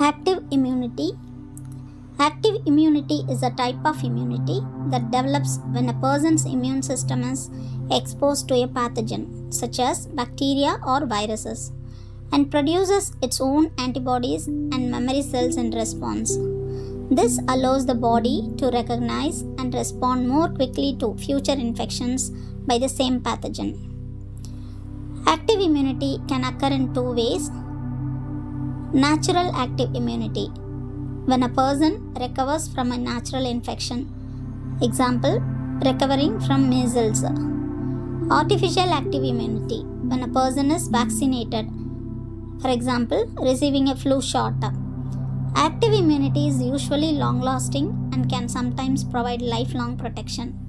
Active immunity. Active immunity is a type of immunity that develops when a person's immune system is exposed to a pathogen, such as bacteria or viruses, and produces its own antibodies and memory cells in response. This allows the body to recognize and respond more quickly to future infections by the same pathogen. Active immunity can occur in two ways natural active immunity. When a person recovers from a natural infection example recovering from measles. Artificial active immunity. When a person is vaccinated for example receiving a flu shot. Active immunity is usually long lasting and can sometimes provide lifelong protection